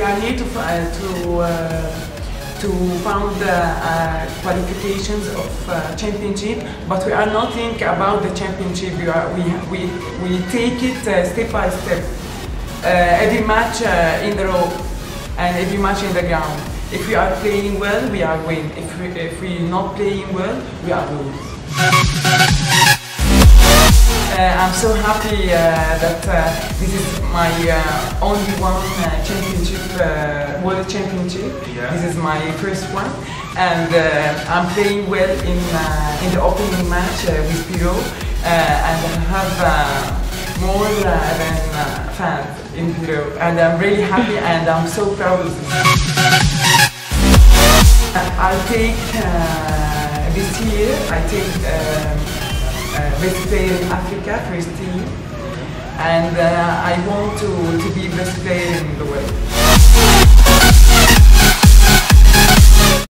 are here to uh, to uh, to found uh, uh, qualifications of uh, championship, but we are not thinking about the championship. We are we we, we take it uh, step by step. Every match in the row and every match in the ground. If we are playing well, we are win. If we if we not playing well, we are lose. Uh, I'm so happy uh, that uh, this is my only one championship, world championship. Yeah. This is my first one, and I'm playing well in uh, in the opening match with Peru, and I have uh, more uh, than uh, fans in Peru, and I'm really happy and I'm so proud of this. I'll take uh, this year. I take um, best in Africa, first team, and uh, I want to, to be best in the world.